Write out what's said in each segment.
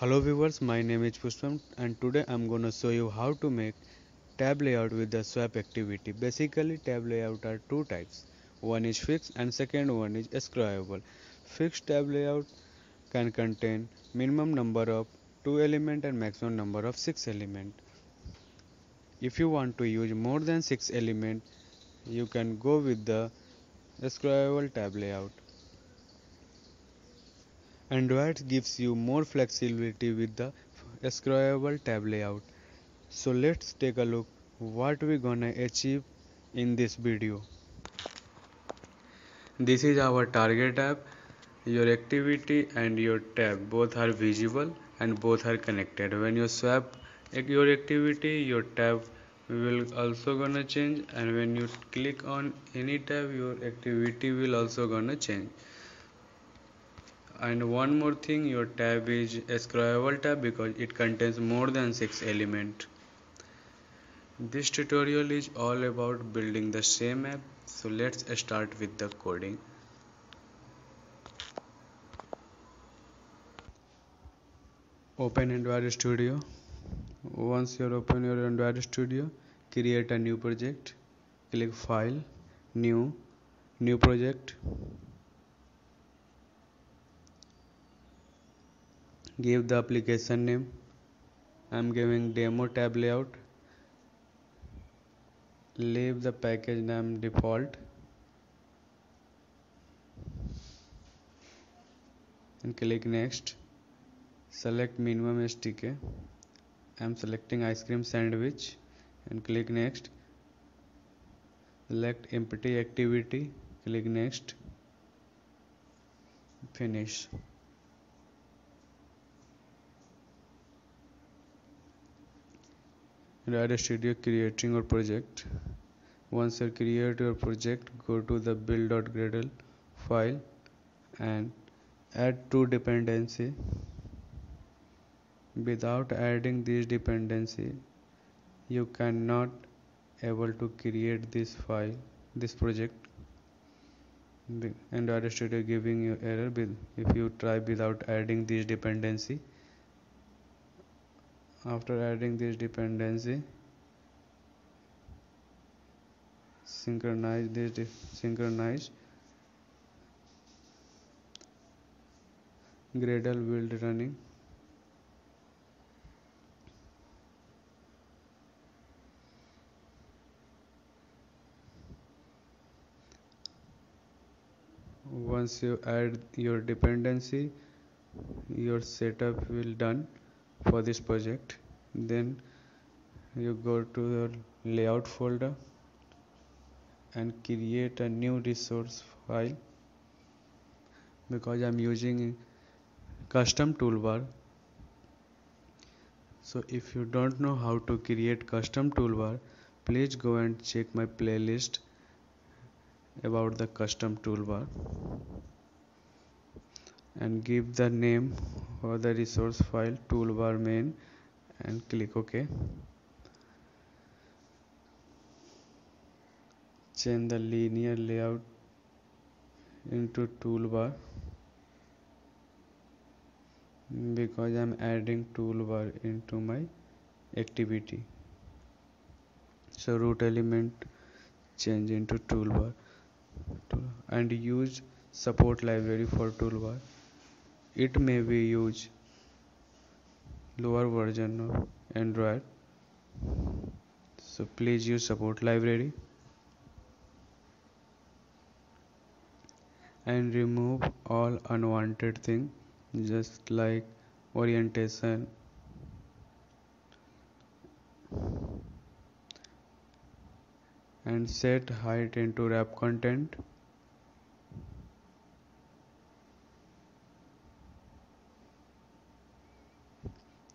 Hello viewers, my name is Pushpam and today I'm gonna show you how to make tab layout with the swipe activity. Basically tab layout are two types. One is fixed and second one is scrollable. Fixed tab layout can contain minimum number of 2 element and maximum number of 6 element. If you want to use more than 6 element, you can go with the scrollable tab layout. Android gives you more flexibility with the scrollable tab layout. So let's take a look what we gonna achieve in this video. This is our target app. Your activity and your tab both are visible and both are connected. When you swap your activity, your tab will also gonna change and when you click on any tab your activity will also gonna change and one more thing your tab is a scrollable tab because it contains more than six elements this tutorial is all about building the same app. So let's start with the coding. Open android studio. Once you open your android studio create a new project. Click file new. New project give the application name I'm giving demo tab layout leave the package name default and click next select minimum SDK I'm selecting ice cream sandwich and click next select empty activity click next finish Android Studio creating your project. Once you create your project, go to the build.gradle file and add two dependency. Without adding this dependency, you cannot able to create this file, this project. And Android Studio giving you error if you try without adding this dependency after adding this dependency synchronize this synchronize. Gradle build running. Once you add your dependency your setup will done for this project. Then you go to the layout folder and create a new resource file. Because I'm using custom toolbar. So if you don't know how to create custom toolbar please go and check my playlist about the custom toolbar and give the name for the resource file toolbar main and click ok. Change the linear layout into toolbar. Because I'm adding toolbar into my activity. So root element change into toolbar. And use support library for toolbar it may be use lower version of android. So please use support library. And remove all unwanted thing just like orientation. And set height into wrap content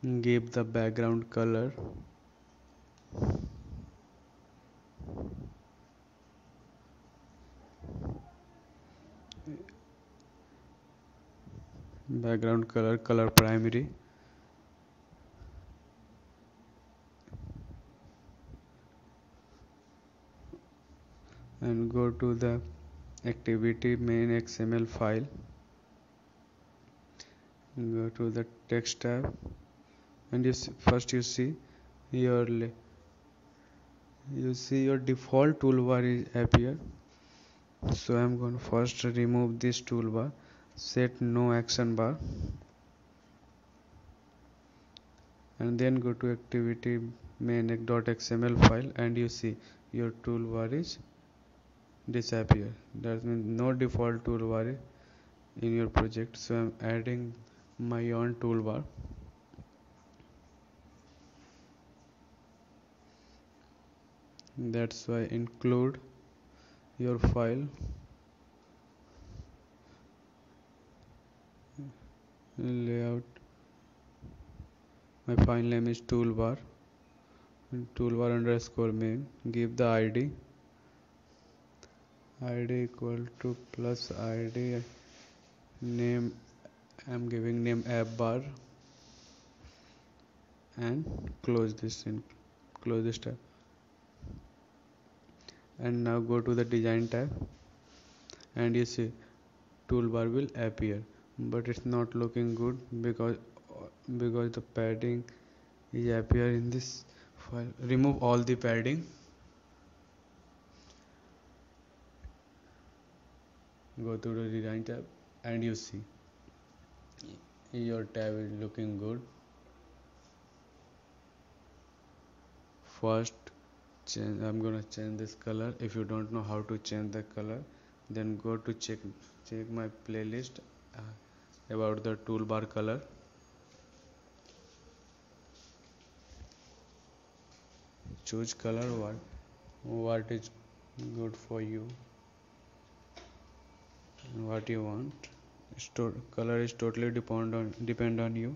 give the background color. Background color color primary. And go to the activity main xml file. Go to the text tab and you first you see your you see your default toolbar is appear. So I'm going to first remove this toolbar set no action bar and then go to activity main.xml file and you see your toolbar is disappear. That means no default toolbar in your project. So I'm adding my own toolbar that's why include your file. Layout. My file name is toolbar. Toolbar underscore main. Give the id id equal to plus id name i'm giving name app bar. And close this in close this tab and now go to the design tab. And you see toolbar will appear. But it's not looking good because because the padding is appear in this file. Remove all the padding. Go to the design tab and you see. Your tab is looking good. First change I'm gonna change this color. If you don't know how to change the color then go to check check my playlist uh, about the toolbar color. Choose color what what is good for you? What you want? To- color is totally depend on depend on you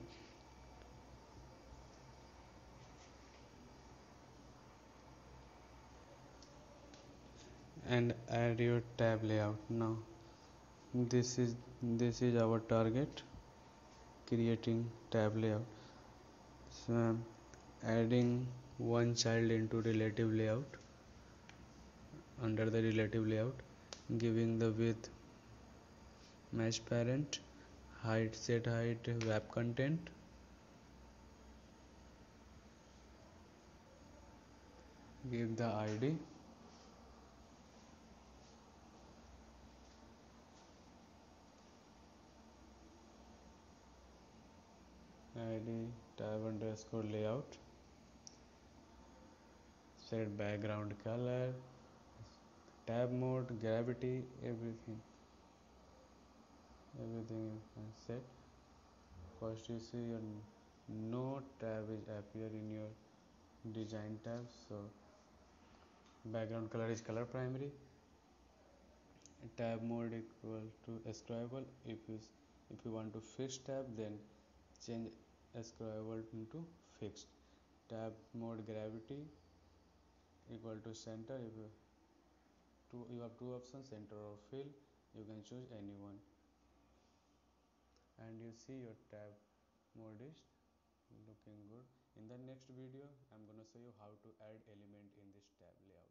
and add your tab layout. Now this is this is our target creating tab layout. So I'm adding one child into relative layout under the relative layout giving the width match parent height set height wrap content. Give the id tab underscore layout. Set background color tab mode gravity everything. Everything set. First you see your no tab is appear in your design tab so background color is color primary. Tab mode equal to scrollable if you if you want to fix tab then change scrollable into fixed. Tab mode gravity equal to center. If you two you have two options center or fill you can choose any one. And you see your tab mode is looking good. In the next video i'm gonna show you how to add element in this tab layout